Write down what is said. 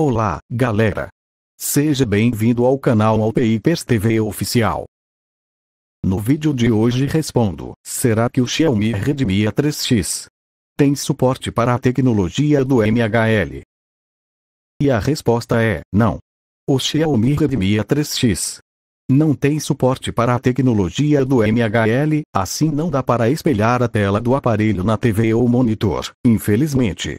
Olá, galera! Seja bem-vindo ao canal Alpeipers TV Oficial. No vídeo de hoje respondo, será que o Xiaomi Redmi A3X tem suporte para a tecnologia do MHL? E a resposta é, não. O Xiaomi Redmi A3X não tem suporte para a tecnologia do MHL, assim não dá para espelhar a tela do aparelho na TV ou monitor, infelizmente.